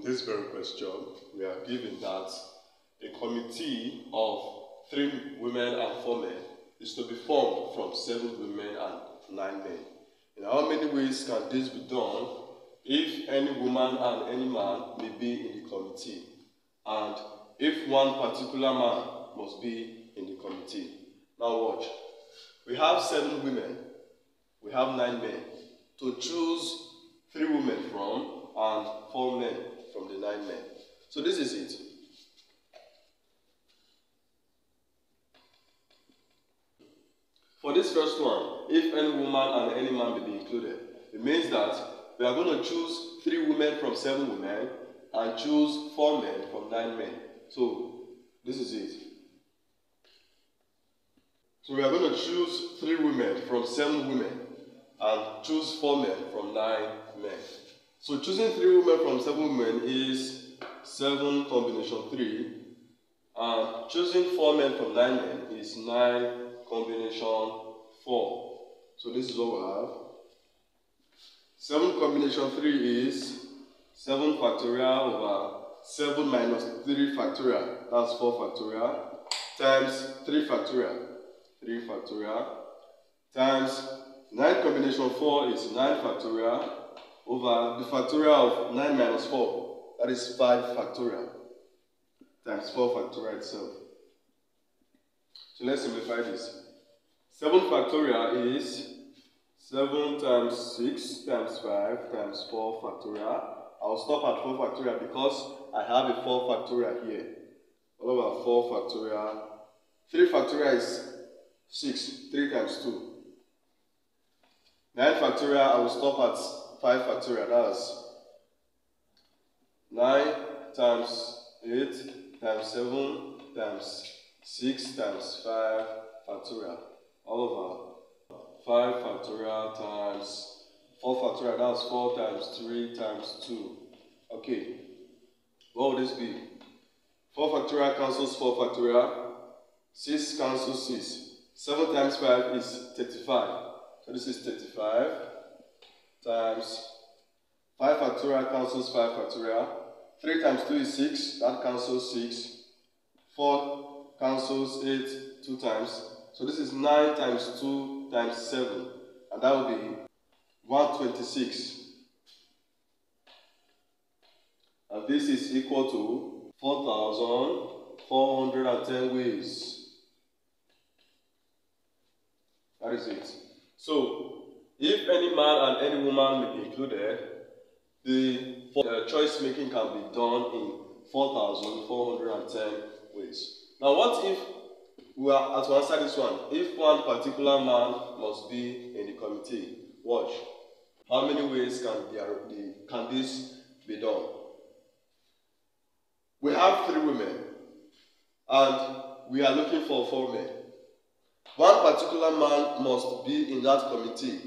In this very question, we are given that a committee of three women and four men is to be formed from seven women and nine men. In how many ways can this be done if any woman and any man may be in the committee and if one particular man must be in the committee? Now watch. We have seven women, we have nine men. To choose three women from and four men from the nine men. So this is it. For this first one, if any woman and any man be included, it means that we are going to choose three women from seven women and choose four men from nine men. So this is it. So we are going to choose three women from seven women and choose four men from nine men. So choosing three women from seven women is seven combination three, and choosing four men from nine men is nine combination four. So this is what we have. Seven combination three is seven factorial over seven minus three factorial. That's four factorial times three factorial. Three factorial times 9 combination 4 is 9 factorial over the factorial of 9 minus 4. That is 5 factorial times 4 factorial itself. So let's simplify this. 7 factorial is 7 times 6 times 5 times 4 factorial. I'll stop at 4 factorial because I have a 4 factorial here. All over 4 factorial. 3 factorial is 6. 3 times 2. 9 factorial, I will stop at 5 factorial. That's 9 times 8 times 7 times 6 times 5 factorial. All over 5 factorial times 4 factorial. That's 4 times 3 times 2. Okay. What would this be? 4 factorial cancels 4 factorial. 6 cancels 6. 7 times 5 is 35. So this is 35 times 5 factorial cancels 5 factorial. 3 times 2 is 6, that cancels 6. 4 cancels 8 2 times. So this is 9 times 2 times 7. And that will be 126. And this is equal to 4,410 ways. That is it. So, if any man and any woman may be included, the uh, choice making can be done in 4,410 ways. Now, what if we are to answer this one? If one particular man must be in the committee, watch. How many ways can, the, can this be done? We have three women, and we are looking for four men. One particular man must be in that committee.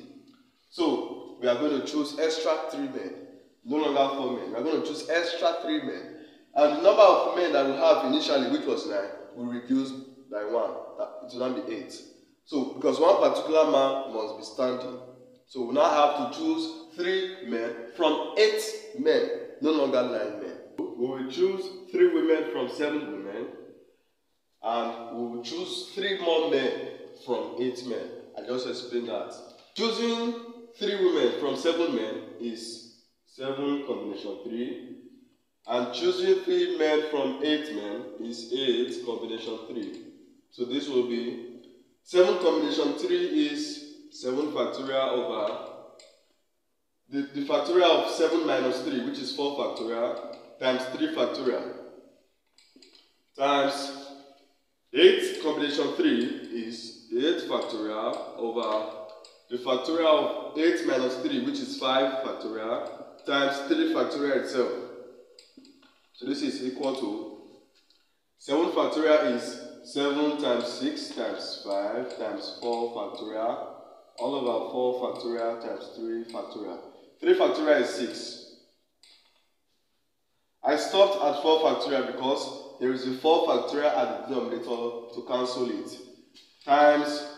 So we are going to choose extra three men, no longer four men. We are going to choose extra three men. And the number of men that we have initially, which was nine, will reduce by one. It will now be eight. So because one particular man must be standing. So we now have to choose three men from eight men, no longer nine men. We will choose three women from seven women, and we will choose three more men from eight men. I just explained that. Choosing three women from seven men is seven combination three. And choosing three men from eight men is eight combination three. So this will be seven combination three is seven factorial over the, the factorial of seven minus three, which is four factorial, times three factorial, times eight combination three is 8 factorial over the factorial of 8 minus 3, which is 5 factorial, times 3 factorial itself. So this is equal to 7 factorial is 7 times 6 times 5 times 4 factorial, all over 4 factorial times 3 factorial. 3 factorial is 6. I stopped at 4 factorial because there is a 4 factorial at the denominator to cancel it times 8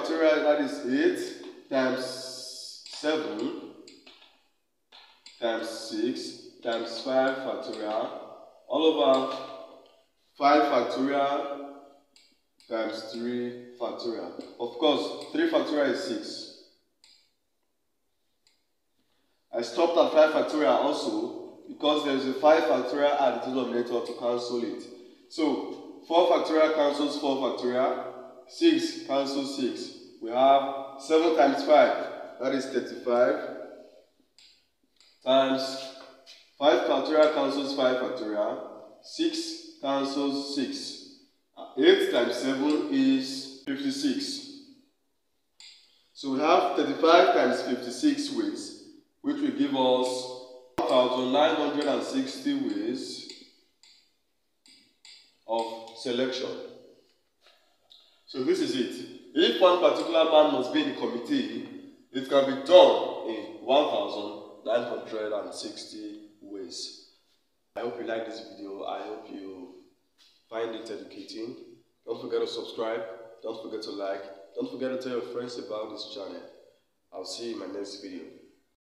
factorial, that is 8 times 7 times 6 times 5 factorial all over 5 factorial times 3 factorial. Of course, 3 factorial is 6. I stopped at 5 factorial also because there is a 5 factorial at the denominator to cancel it. So 4 factorial cancels 4 factorial, 6 cancels 6. We have 7 times 5, that is 35, times 5 factorial cancels 5 factorial, 6 cancels 6. 8 times 7 is 56. So we have 35 times 56 ways, which will give us 1,960 ways of selection. So this is it. If one particular man must be in the committee, it can be done in 1,960 ways. I hope you like this video. I hope you find it educating. Don't forget to subscribe. Don't forget to like. Don't forget to tell your friends about this channel. I'll see you in my next video.